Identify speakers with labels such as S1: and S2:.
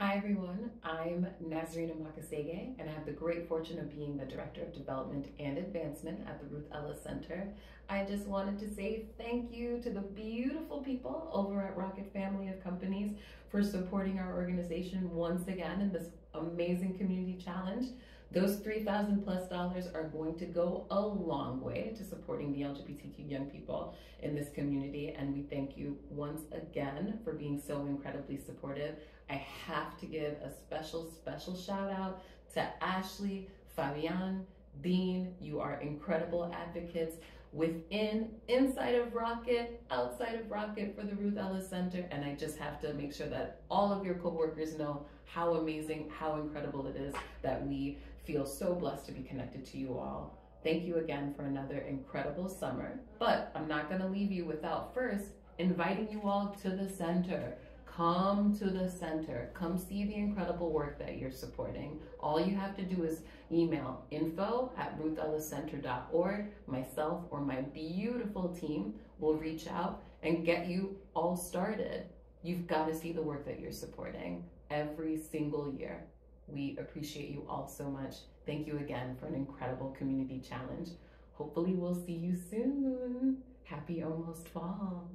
S1: Hi everyone, I'm Nazarena Makasege and I have the great fortune of being the Director of Development and Advancement at the Ruth Ellis Center. I just wanted to say thank you to the beautiful people over at Rocket Family of Companies for supporting our organization once again in this amazing community challenge. Those 3,000 plus dollars are going to go a long way to supporting the LGBTQ young people in this community. And we thank you once again for being so incredibly supportive. I have to give a special, special shout out to Ashley, Fabian, Dean. You are incredible advocates within, inside of Rocket, outside of Rocket for the Ruth Ellis Center. And I just have to make sure that all of your coworkers know how amazing, how incredible it is that we feel so blessed to be connected to you all. Thank you again for another incredible summer. But I'm not going to leave you without first inviting you all to the center. Come to the center. Come see the incredible work that you're supporting. All you have to do is email info at ruthelliscenter.org. Myself or my beautiful team will reach out and get you all started. You've got to see the work that you're supporting every single year. We appreciate you all so much. Thank you again for an incredible community challenge. Hopefully we'll see you soon. Happy almost fall.